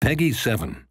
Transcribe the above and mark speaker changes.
Speaker 1: Peggy 7.